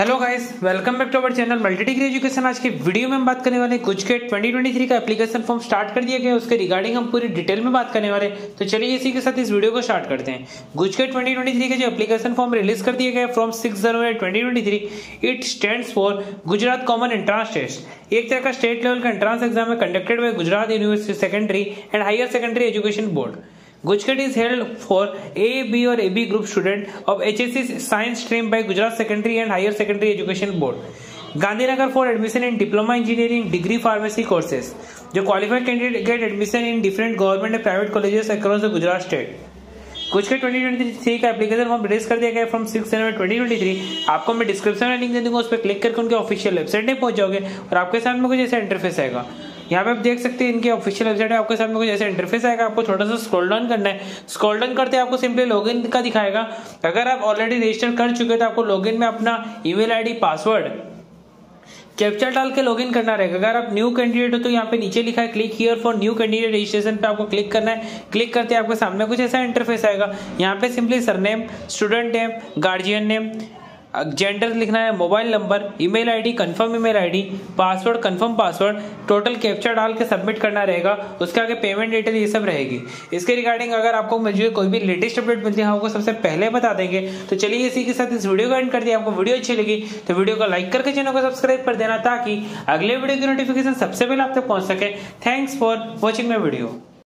Hello guys welcome back to our channel multi degree education आज के video में हम बात करने वाले कुछ के 2023 का एप्लीकेशन फॉर्म स्टार्ट कर दिया गया उसके रिगार्डिंग हम पूरी डिटेल में बात करने वाले तो चलिए इसी के साथ इस वीडियो को स्टार्ट करते हैं। गुजकेट 2023 का जो एप्लीकेशन फॉर्म रिलीज़ कर दिया गया from six January twenty it stand for Gujarat common entrance test एक तरह का स्टेट लेवल का एंट्रांस एग्ज़ाम है conducted by Gujarat university secondary and higher secondary education board Gujkat is held for A, B or AB group student of HSC science stream by Gujarat Secondary and Higher Secondary Education Board. Gandhinagar for admission in diploma engineering degree pharmacy courses जो qualified candidate get admission in different government and private colleges across Gujarat state कुछ के 2023 का application form release कर दिया गया from six जनवरी 2023 आपको मैं description में लिंक दे दूँगा उस पर क्लिक करके उनके ऑफिशियल वेबसाइट में पहुँच जाओगे और आपके सामने कुछ ऐसा इंटरफेस आएगा। यहाँ पे आप देख सकते हैं, इनके ऑफिशियल वेबसाइट है। आपके सामने कुछ ऐसे इंटरफेस आएगा, आपको थोड़ा सा स्क्रॉल डाउन करना है। स्क्रॉल डाउन करते आपको सिंपली लॉगिन का दिखाएगा। अगर आप ऑलरेडी रजिस्टर कर चुके तो आपको लॉगिन में अपना ईमेल आईडी पासवर्ड कैप्चर डाल के लॉगिन करना रहेगा। अगर आप न्यू कैंडिडेट हो तो यहाँ पे नीचे लिखा है click here for new candidate registration पे आपको क्लिक करना है। क्लिक करते आपके सामने कुछ ऐसा इंटरफेस आएगा। यहाँ पे simply surname student name guardian name gender लिखना है mobile number email ID confirm email ID password confirm password total captcha डाल के सबमिट करना रहेगा, उसके आगे पेमेंट डिटेल ये सब रहेगी। इसके रिगार्डिंग अगर आपको मुझे कोई भी लेटेस्ट अपडेट मिलती है आपको सबसे पहले बता देंगे। तो चलिए इसी के साथ इस वीडियो को एंड कर दिया, आपको वीडियो अच्छी लगी तो वीडियो को लाइक करके चैनल को सब्सक्राइब कर देना, ताकि अगले वीडियो की नोटिफिकेशन सबसे पहले आप तक पहुँच सके। Thanks for watching my video